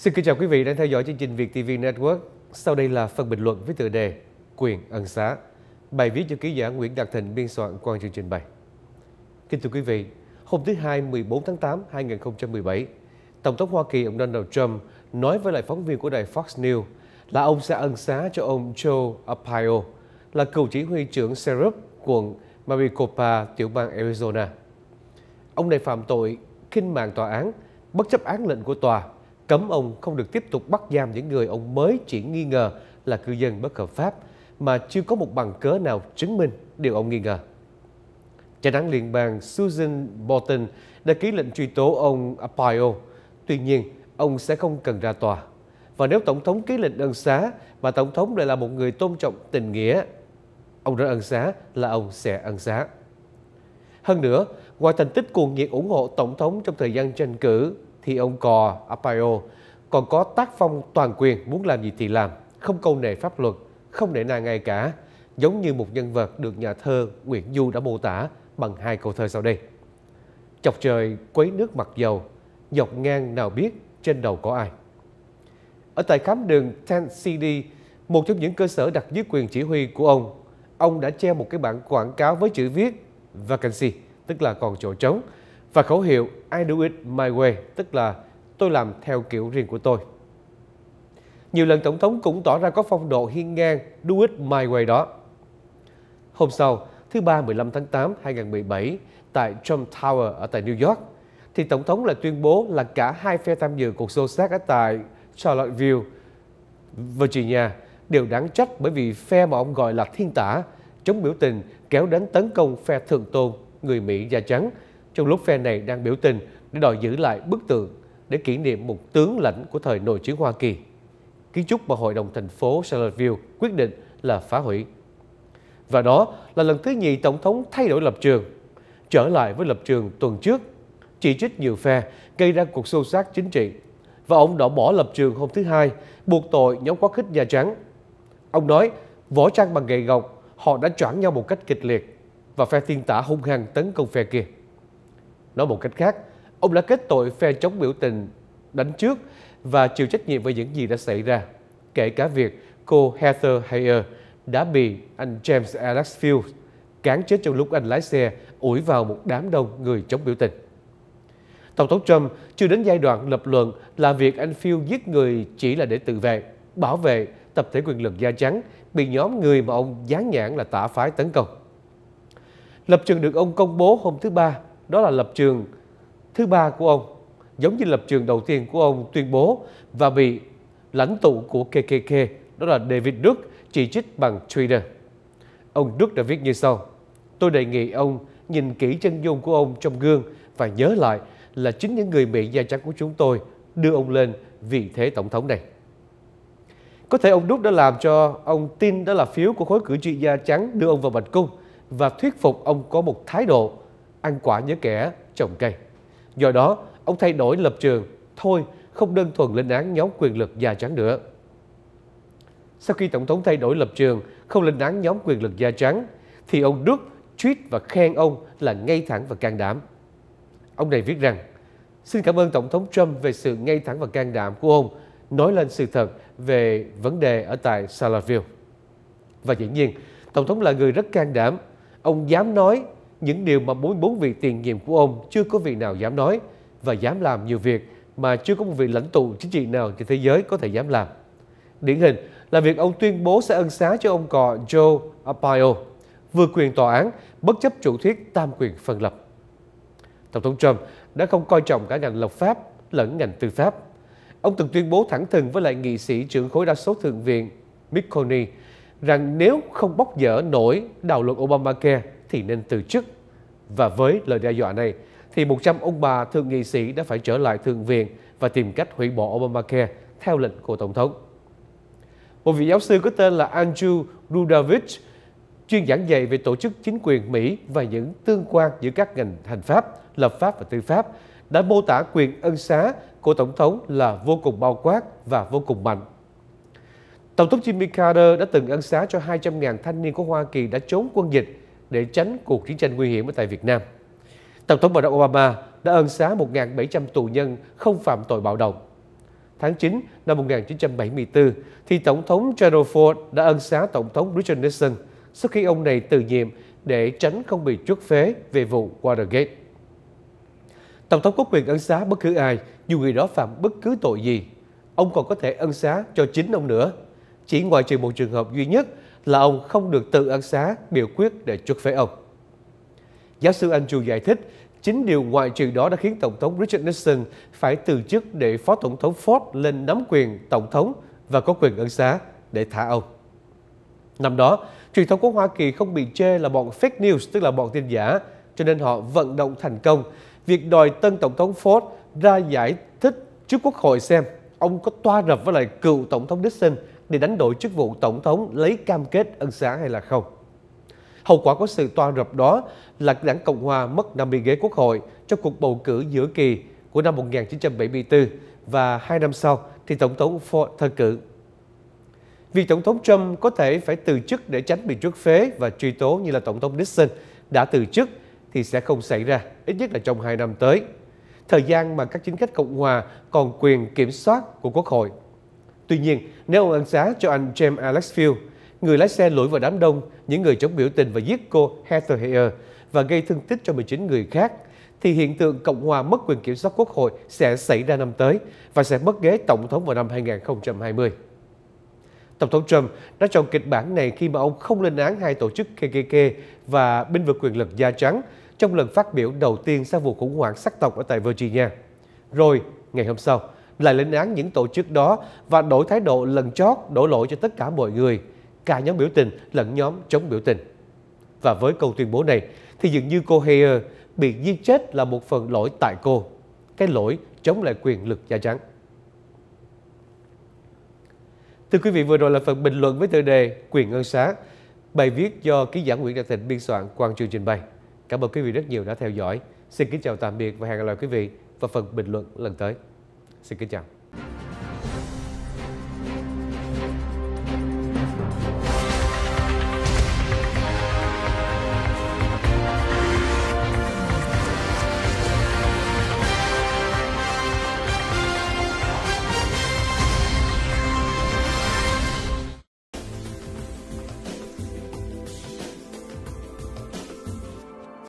Xin kính chào quý vị đang theo dõi chương trình Việt TV Network. Sau đây là phần bình luận với tựa đề Quyền ân xá. Bài viết do ký giả Nguyễn Đạt Thịnh biên soạn qua chương trình bày. Kính thưa quý vị, hôm thứ Hai 14 tháng 8 2017, Tổng thống Hoa Kỳ ông Donald Trump nói với lại phóng viên của đài Fox News là ông sẽ ân xá cho ông Joe Arpaio, là cựu chỉ huy trưởng sheriff quận Maricopa, tiểu bang Arizona. Ông này phạm tội khinh mạng tòa án, bất chấp án lệnh của tòa, cấm ông không được tiếp tục bắt giam những người ông mới chỉ nghi ngờ là cư dân bất hợp pháp mà chưa có một bằng cớ nào chứng minh điều ông nghi ngờ. Chánh án liên bang Susan Bolton đã ký lệnh truy tố ông Apayo. Tuy nhiên, ông sẽ không cần ra tòa. Và nếu Tổng thống ký lệnh ân xá và Tổng thống lại là một người tôn trọng tình nghĩa, ông đã ân xá là ông sẽ ân xá. Hơn nữa, ngoài thành tích cuồng nhiệt ủng hộ Tổng thống trong thời gian tranh cử, thì ông Cò Apayo còn có tác phong toàn quyền muốn làm gì thì làm, không câu nệ pháp luật, không nể nang ai cả, giống như một nhân vật được nhà thơ Nguyễn Du đã mô tả bằng hai câu thơ sau đây. Chọc trời quấy nước mặt dầu, dọc ngang nào biết trên đầu có ai. Ở tại khám đường Ten CD, một trong những cơ sở đặt dưới quyền chỉ huy của ông, ông đã treo một cái bảng quảng cáo với chữ viết vacancy, tức là còn chỗ trống, và khẩu hiệu I do it my way, tức là tôi làm theo kiểu riêng của tôi. Nhiều lần Tổng thống cũng tỏ ra có phong độ hiên ngang do it my way đó. Hôm sau, thứ ba 15 tháng 8 2017, tại Trump Tower ở tại New York, thì Tổng thống lại tuyên bố là cả hai phe tham dự cuộc xô xát ở tại Charlottesville, Virginia đều đáng trách bởi vì phe mà ông gọi là thiên tả chống biểu tình kéo đến tấn công phe thượng tôn người Mỹ da trắng trong lúc phe này đang biểu tình để đòi giữ lại bức tượng để kỷ niệm một tướng lãnh của thời nội chiến Hoa Kỳ. Kiến trúc mà Hội đồng thành phố Charlottesville quyết định là phá hủy. Và đó là lần thứ nhì Tổng thống thay đổi lập trường, trở lại với lập trường tuần trước, chỉ trích nhiều phe gây ra cuộc xô xát chính trị. Và ông đã bỏ lập trường hôm thứ Hai, buộc tội nhóm quá khích da trắng. Ông nói, võ trang bằng gậy gộc, họ đã choảng nhau một cách kịch liệt và phe thiên tả hung hăng tấn công phe kia. Nói một cách khác, ông đã kết tội phe chống biểu tình đánh trước và chịu trách nhiệm về những gì đã xảy ra, kể cả việc cô Heather Heyer đã bị anh James Alex Fields cán chết trong lúc anh lái xe ủi vào một đám đông người chống biểu tình. Tổng thống Trump chưa đến giai đoạn lập luận là việc anh Fields giết người chỉ là để tự vệ, bảo vệ tập thể quyền lực da trắng bị nhóm người mà ông dán nhãn là tả phái tấn công. Lập trường được ông công bố hôm thứ Ba đó là lập trường thứ ba của ông, giống như lập trường đầu tiên của ông tuyên bố và bị lãnh tụ của KKK, đó là David Duke, chỉ trích bằng Twitter. Ông Duke đã viết như sau, tôi đề nghị ông nhìn kỹ chân dung của ông trong gương và nhớ lại là chính những người Mỹ da trắng của chúng tôi đưa ông lên vị thế tổng thống này. Có thể ông Duke đã làm cho ông tin đó là phiếu của khối cử tri da trắng đưa ông vào bạch cung và thuyết phục ông có một thái độ ăn quả nhớ kẻ trồng cây. Do đó, ông thay đổi lập trường, thôi không đơn thuần lên án nhóm quyền lực da trắng nữa. Sau khi Tổng thống thay đổi lập trường, không lên án nhóm quyền lực da trắng, thì ông Đức tweet và khen ông là ngay thẳng và can đảm. Ông này viết rằng, xin cảm ơn Tổng thống Trump về sự ngay thẳng và can đảm của ông, nói lên sự thật về vấn đề ở tại Charlottesville. Và dĩ nhiên, Tổng thống là người rất can đảm. Ông dám nói những điều mà 44 vị tiền nhiệm của ông chưa có vị nào dám nói và dám làm nhiều việc mà chưa có một vị lãnh tụ chính trị nào trên thế giới có thể dám làm. Điển hình là việc ông tuyên bố sẽ ân xá cho ông cò Joe Arpaio, vừa quyền tòa án bất chấp chủ thuyết tam quyền phân lập. Tổng thống Trump đã không coi trọng cả ngành lập pháp lẫn ngành tư pháp. Ông từng tuyên bố thẳng thừng với lại nghị sĩ trưởng khối đa số thượng viện Mick Coney rằng nếu không bóc dỡ nổi đạo luật Obamacare thì nên từ chức. Và với lời đe dọa này, thì 100 ông bà thượng nghị sĩ đã phải trở lại thượng viện và tìm cách hủy bỏ Obamacare theo lệnh của Tổng thống. Một vị giáo sư có tên là Andrew Rudavich, chuyên giảng dạy về tổ chức chính quyền Mỹ và những tương quan giữa các ngành hành pháp, lập pháp và tư pháp, đã mô tả quyền ân xá của Tổng thống là vô cùng bao quát và vô cùng mạnh. Tổng thống Jimmy Carter đã từng ân xá cho 200.000 thanh niên của Hoa Kỳ đã trốn quân dịch để tránh cuộc chiến tranh nguy hiểm ở tại Việt Nam. Tổng thống Barack Obama đã ân xá 1.700 tù nhân không phạm tội bạo động. tháng 9 năm 1974, thì Tổng thống Gerald Ford đã ân xá Tổng thống Richard Nixon sau khi ông này từ nhiệm để tránh không bị truất phế về vụ Watergate. Tổng thống có quyền ân xá bất cứ ai, dù người đó phạm bất cứ tội gì. Ông còn có thể ân xá cho chính ông nữa. Chỉ ngoại trừ một trường hợp duy nhất là ông không được tự ân xá biểu quyết để truất phế ông. Giáo sư Andrew giải thích, chính điều ngoại trừ đó đã khiến Tổng thống Richard Nixon phải từ chức để Phó Tổng thống Ford lên nắm quyền Tổng thống và có quyền ân xá để thả ông. Năm đó, truyền thông của Hoa Kỳ không bị chê là bọn fake news, tức là bọn tin giả, cho nên họ vận động thành công. Việc đòi tân Tổng thống Ford ra giải thích trước Quốc hội xem ông có toa rập với lại cựu Tổng thống Nixon để đánh đổi chức vụ Tổng thống lấy cam kết ân xá hay là không. Hậu quả của sự toan rập đó là đảng Cộng Hòa mất 50 ghế quốc hội trong cuộc bầu cử giữa kỳ của năm 1974 và hai năm sau thì Tổng thống Ford thân cử. Việc Tổng thống Trump có thể phải từ chức để tránh bị truất phế và truy tố như là Tổng thống Nixon đã từ chức thì sẽ không xảy ra, ít nhất là trong hai năm tới. Thời gian mà các chính khách Cộng Hòa còn quyền kiểm soát của Quốc hội. Tuy nhiên, nếu ông ân xá cho anh James Alex Field, người lái xe lủi vào đám đông, những người chống biểu tình và giết cô Heather Heyer và gây thương tích cho 19 người khác, thì hiện tượng Cộng hòa mất quyền kiểm soát Quốc hội sẽ xảy ra năm tới và sẽ mất ghế Tổng thống vào năm 2020. Tổng thống Trump đã chọn kịch bản này khi mà ông không lên án hai tổ chức KKK và binh vực quyền lực da trắng trong lần phát biểu đầu tiên sau vụ khủng hoảng sắc tộc ở tại Virginia. Rồi, ngày hôm sau, lại lên án những tổ chức đó và đổi thái độ lần chót đổ lỗi cho tất cả mọi người, cả nhóm biểu tình lẫn nhóm chống biểu tình. Và với câu tuyên bố này thì dường như cô Heyer bị giết chết là một phần lỗi tại cô, cái lỗi chống lại quyền lực da trắng. Thưa quý vị, vừa rồi là phần bình luận với tựa đề Quyền ân xá, bài viết do ký giả Nguyễn Đạt Thịnh biên soạn quan chương trình bày. Cảm ơn quý vị rất nhiều đã theo dõi. Xin kính chào tạm biệt và hẹn gặp lại quý vị vào phần bình luận lần tới. Xin kính chào.